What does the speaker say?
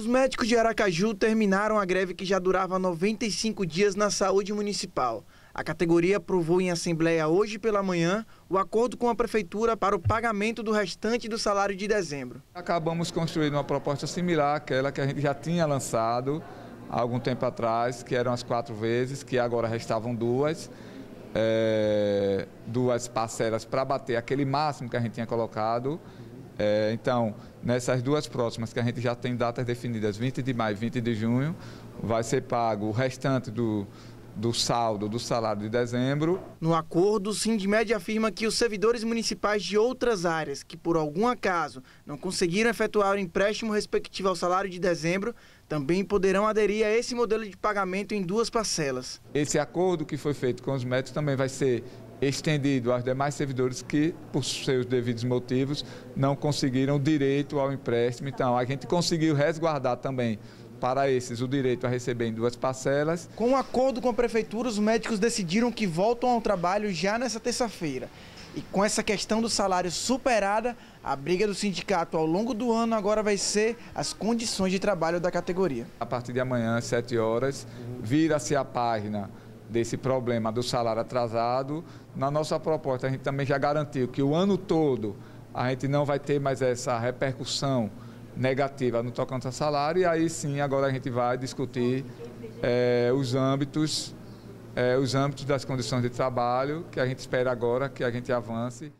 Os médicos de Aracaju terminaram a greve que já durava 95 dias na saúde municipal. A categoria aprovou em assembleia hoje pela manhã o acordo com a prefeitura para o pagamento do restante do salário de dezembro. Acabamos construindo uma proposta similar àquela que a gente já tinha lançado há algum tempo atrás, que eram as quatro vezes, que agora restavam duas. É, duas parcelas para bater aquele máximo que a gente tinha colocado. É, então, nessas duas próximas, que a gente já tem datas definidas, 20 de maio e 20 de junho, vai ser pago o restante do, do saldo do salário de dezembro. No acordo, o Sindmed afirma que os servidores municipais de outras áreas que, por algum acaso, não conseguiram efetuar o empréstimo respectivo ao salário de dezembro, também poderão aderir a esse modelo de pagamento em duas parcelas. Esse acordo que foi feito com os médicos também vai ser estendido aos demais servidores que, por seus devidos motivos, não conseguiram direito ao empréstimo. Então, a gente conseguiu resguardar também para esses o direito a receber em duas parcelas. Com um acordo com a prefeitura, os médicos decidiram que voltam ao trabalho já nessa terça-feira. E com essa questão do salário superada, a briga do sindicato ao longo do ano agora vai ser as condições de trabalho da categoria. A partir de amanhã, às 7 horas, vira-se a página desse problema do salário atrasado. Na nossa proposta, a gente também já garantiu que o ano todo a gente não vai ter mais essa repercussão negativa no tocante ao salário, e aí sim agora a gente vai discutir é, os âmbitos, é, os âmbitos das condições de trabalho, que a gente espera agora que a gente avance.